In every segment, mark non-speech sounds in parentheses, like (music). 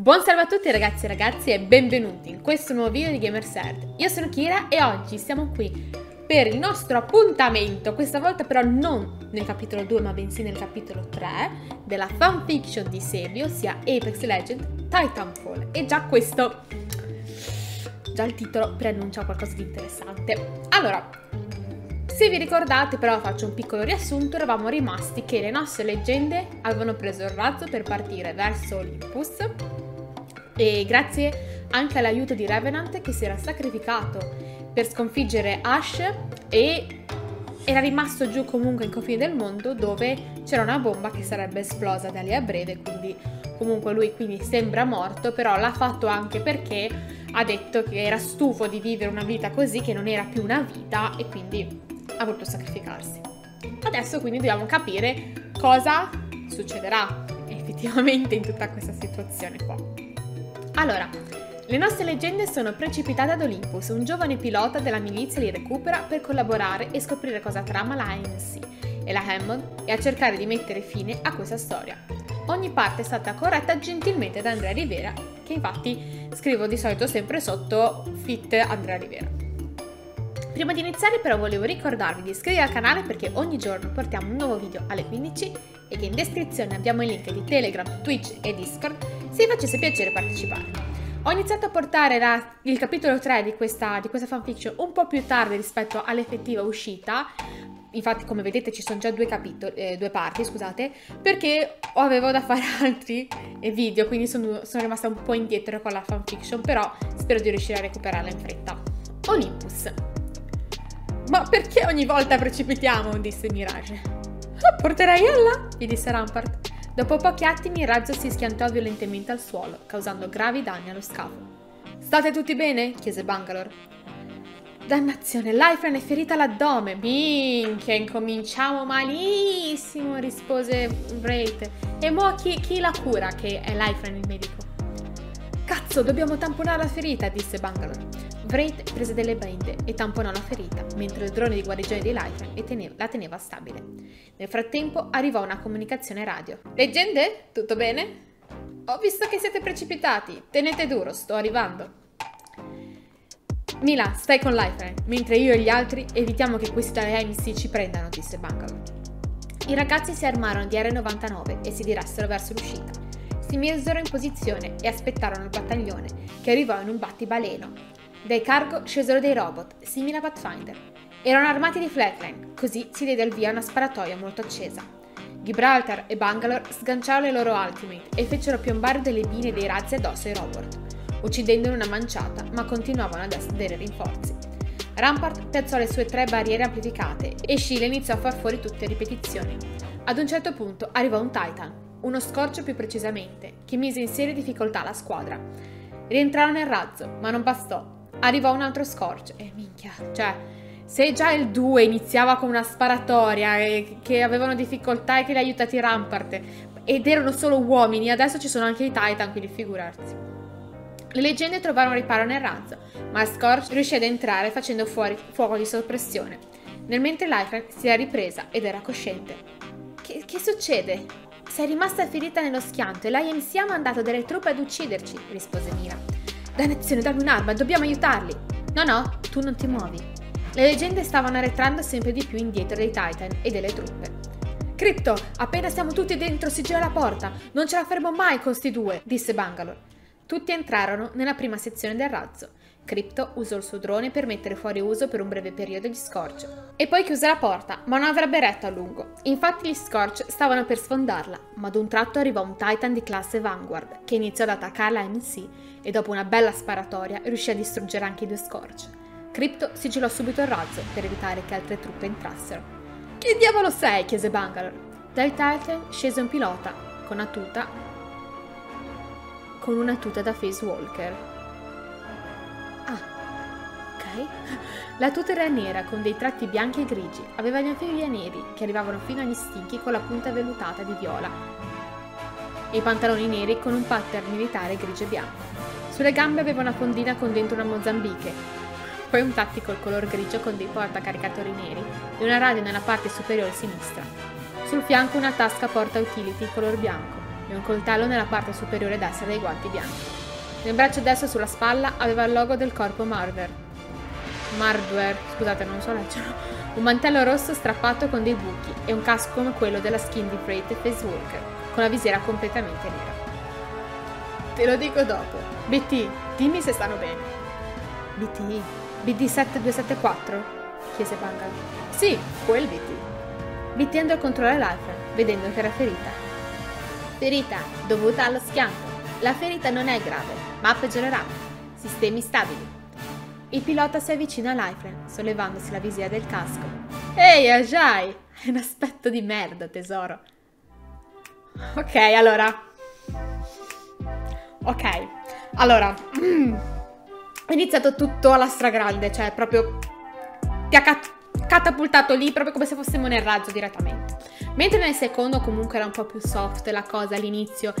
Buon salve a tutti ragazzi e ragazzi e benvenuti in questo nuovo video di Gamerserd. Io sono Kira e oggi siamo qui per il nostro appuntamento, questa volta però non nel capitolo 2 ma bensì nel capitolo 3 della fanfiction di Sebi, ossia Apex Legend Titanfall. E già questo, già il titolo preannuncia qualcosa di interessante. Allora, se vi ricordate, però faccio un piccolo riassunto, eravamo rimasti che le nostre leggende avevano preso il razzo per partire verso Olympus e grazie anche all'aiuto di Revenant che si era sacrificato per sconfiggere Ash e era rimasto giù comunque in confini del mondo dove c'era una bomba che sarebbe esplosa da lì a breve, quindi comunque lui quindi sembra morto, però l'ha fatto anche perché ha detto che era stufo di vivere una vita così, che non era più una vita e quindi ha voluto sacrificarsi. Adesso quindi dobbiamo capire cosa succederà effettivamente in tutta questa situazione qua. Allora, le nostre leggende sono precipitate ad Olympus, un giovane pilota della milizia li recupera per collaborare e scoprire cosa trama la ANC e la Hammond e a cercare di mettere fine a questa storia. Ogni parte è stata corretta gentilmente da Andrea Rivera, che infatti scrivo di solito sempre sotto fit Andrea Rivera. Prima di iniziare però volevo ricordarvi di iscrivervi al canale perché ogni giorno portiamo un nuovo video alle 15 e che in descrizione abbiamo i link di Telegram, Twitch e Discord se vi facesse piacere partecipare. Ho iniziato a portare la, il capitolo 3 di questa, di questa fanfiction un po' più tardi rispetto all'effettiva uscita, infatti come vedete ci sono già due, capitoli, eh, due parti, scusate, perché avevo da fare (laughs) altri video, quindi sono, sono rimasta un po' indietro con la fanfiction, però spero di riuscire a recuperarla in fretta. Olympus. Ma perché ogni volta precipitiamo? disse Mirage. La porterai là? gli disse Rampart. Dopo pochi attimi il razzo si schiantò violentemente al suolo, causando gravi danni allo scafo. State tutti bene? chiese Bangalore. Dannazione, Lifeline è ferita all'addome. Minchia, incominciamo malissimo, rispose Wraith. E mo chi, chi la cura, che è Lifeline il medico? Cazzo, dobbiamo tamponare la ferita, disse Bangalore. Wraith prese delle bende e tamponò la ferita, mentre il drone di guarigione di Lifeline la teneva stabile. Nel frattempo arrivò una comunicazione radio. Leggende? Tutto bene? Ho visto che siete precipitati. Tenete duro, sto arrivando. Mila, stai con Lifeline, mentre io e gli altri evitiamo che questi MC ci prendano, disse Bangalore. I ragazzi si armarono di R99 e si diressero verso l'uscita. Si misero in posizione e aspettarono il battaglione, che arrivò in un battibaleno. Dai cargo scesero dei robot, simili a Pathfinder. Erano armati di flatline, così si diede il via a una sparatoria molto accesa. Gibraltar e Bangalore sganciarono le loro ultimate e fecero piombare delle bine dei razzi addosso ai robot, uccidendone una manciata, ma continuavano ad essere rinforzi. Rampart piazzò le sue tre barriere amplificate e Sheila iniziò a far fuori tutte a ripetizioni. Ad un certo punto arrivò un Titan, uno scorcio più precisamente, che mise in seria difficoltà la squadra. Rientrarono nel razzo, ma non bastò arrivò un altro scorcio. E minchia, cioè, se già il 2 iniziava con una sparatoria e che avevano difficoltà e che li ha aiutati Rampart ed erano solo uomini, adesso ci sono anche i Titan, quindi figurarsi. Le leggende trovarono riparo nel razzo, ma Scorch riuscì ad entrare facendo fuori fuoco di soppressione. Nel mentre Lifeline si era ripresa ed era cosciente. Che, che succede? Sei rimasta ferita nello schianto e l'IMC ha mandato delle truppe ad ucciderci, rispose Mira. Dannazione, dammi un'arma, dobbiamo aiutarli! No, no, tu non ti muovi. Le leggende stavano arretrando sempre di più indietro dei Titan e delle truppe. Crypto, appena siamo tutti dentro si gira la porta. Non ce la fermo mai con sti due, disse Bangalore. Tutti entrarono nella prima sezione del razzo. Crypto usò il suo drone per mettere fuori uso per un breve periodo gli Scorch. E poi chiuse la porta, ma non avrebbe retto a lungo. Infatti gli Scorch stavano per sfondarla, ma ad un tratto arrivò un Titan di classe Vanguard, che iniziò ad attaccare la MC e dopo una bella sparatoria riuscì a distruggere anche i due Scorch. Crypto sigillò subito il razzo per evitare che altre truppe entrassero. Chi diavolo sei? chiese Bangalore. Dal Titan scese un pilota, con una tuta con una tuta da Face Walker. La tuta era nera con dei tratti bianchi e grigi, aveva gli anfibi neri che arrivavano fino agli stinchi con la punta vellutata di viola e i pantaloni neri con un pattern militare grigio e bianco. Sulle gambe aveva una fondina con dentro una mozambiche, poi un tactical color grigio con dei portacaricatori neri e una radio nella parte superiore sinistra. Sul fianco una tasca porta utility color bianco. e un coltello nella parte superiore destra dei guanti bianchi. Nel braccio destro sulla spalla aveva il logo del corpo Marver. Mardware, scusate non so leggere, un mantello rosso strappato con dei buchi e un casco come quello della skin di Freight Facewalker, con la visiera completamente nera. Te lo dico dopo. BT, dimmi se stanno bene. BT? BD7274? chiese Bangal. Sì, quel BT. BT andò a controllare l'altra, vedendo che era ferita. Ferita, dovuta allo schianto. La ferita non è grave, ma peggiorerà. Sistemi stabili. Il pilota si avvicina a Lifeline, sollevandosi la visiera del casco. Ehi, Ajay! È un aspetto di merda, tesoro. Ok, allora. Ok, allora. (clears throat) È iniziato tutto alla stragrande, cioè proprio ti ha cat- catapultato lì proprio come se fossimo nel razzo direttamente. Mentre nel secondo comunque era un po' più soft la cosa all'inizio,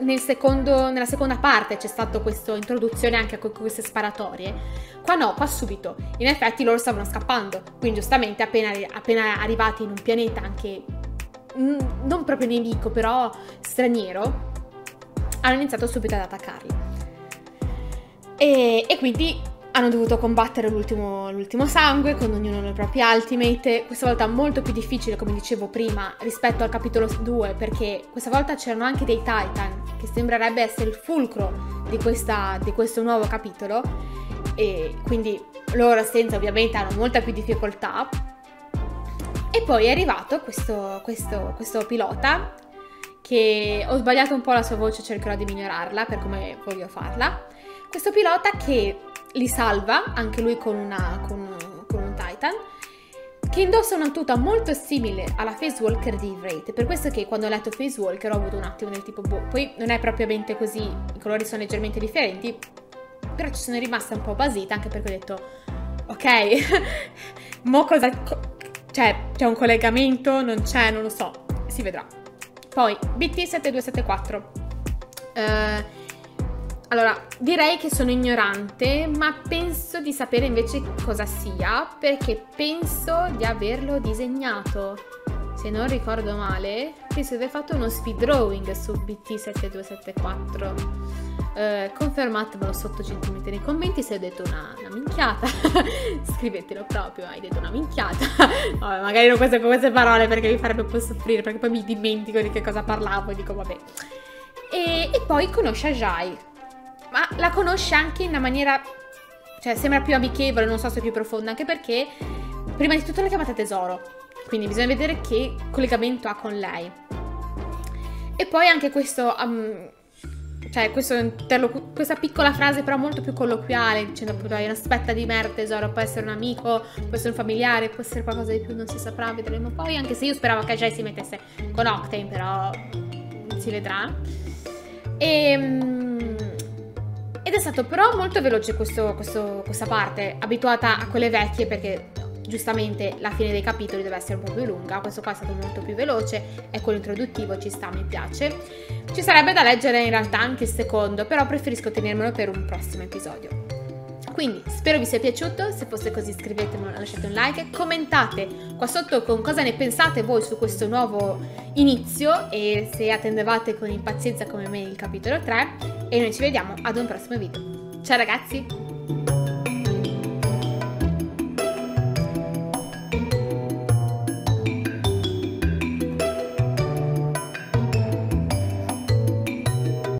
nel secondo, nella seconda parte c'è stata questa introduzione anche con queste sparatorie, qua no, qua subito. In effetti loro stavano scappando, quindi giustamente appena, appena arrivati in un pianeta anche non proprio nemico, però straniero, hanno iniziato subito ad attaccarli. E, e quindi hanno dovuto combattere l'ultimo, l'ultimo, sangue con ognuno dei propri ultimate, questa volta molto più difficile come dicevo prima rispetto al capitolo 2 perché questa volta c'erano anche dei titan che sembrerebbe essere il fulcro di, questa, di questo nuovo capitolo. E quindi loro senza ovviamente hanno molta più difficoltà. E poi è arrivato questo, questo, questo pilota che ho sbagliato un po' la sua voce cercherò di migliorarla per come voglio farla. Questo pilota che li salva, anche lui con, una, con, con un Titan, che indossa una tuta molto simile alla Facewalker di Wraith. Per questo che quando ho letto Facewalker ho avuto un attimo del tipo, boh, poi non è propriamente così, i colori sono leggermente differenti, però ci sono rimasta un po' basita anche perché ho detto, ok, (laughs) mo cosa... cioè, c'è un collegamento, non c'è, non lo so, si vedrà. Poi, BT7274. Uh, allora, direi che sono ignorante, ma penso di sapere invece cosa sia, perché penso di averlo disegnato. Se non ricordo male, penso di aver fatto uno speed drawing su BT7274. Eh, confermatemelo sotto gentilmente nei commenti se ho detto una, una minchiata. (laughs) Scrivetelo proprio, hai detto una minchiata. (laughs) vabbè, magari non queste, queste parole perché mi farebbe un po' soffrire, perché poi mi dimentico di che cosa parlavo e dico vabbè. E, e poi conosce Ajay, ma la conosce anche in una maniera, cioè sembra più amichevole, non so se più profonda, anche perché prima di tutto l'ha chiamata tesoro, quindi bisogna vedere che collegamento ha con lei. E poi anche questo, um, cioè questo questa piccola frase però molto più colloquiale, dicendo appunto hai aspetta di merda tesoro, può essere un amico, può essere un familiare, può essere qualcosa di più, non si saprà, vedremo poi, anche se io speravo che Jay si mettesse con Octane, però si vedrà. E... Ed è stato però molto veloce questo, questo, questa parte, abituata a quelle vecchie perché giustamente la fine dei capitoli deve essere un po' più lunga, questo qua è stato molto più veloce, è quello introduttivo, ci sta, mi piace. Ci sarebbe da leggere in realtà anche il secondo, però preferisco tenermelo per un prossimo episodio. Quindi spero vi sia piaciuto, se fosse così iscrivetemelo, lasciate un like, commentate qua sotto con cosa ne pensate voi su questo nuovo inizio e se attendevate con impazienza come me il capitolo 3 e noi ci vediamo ad un prossimo video. Ciao ragazzi!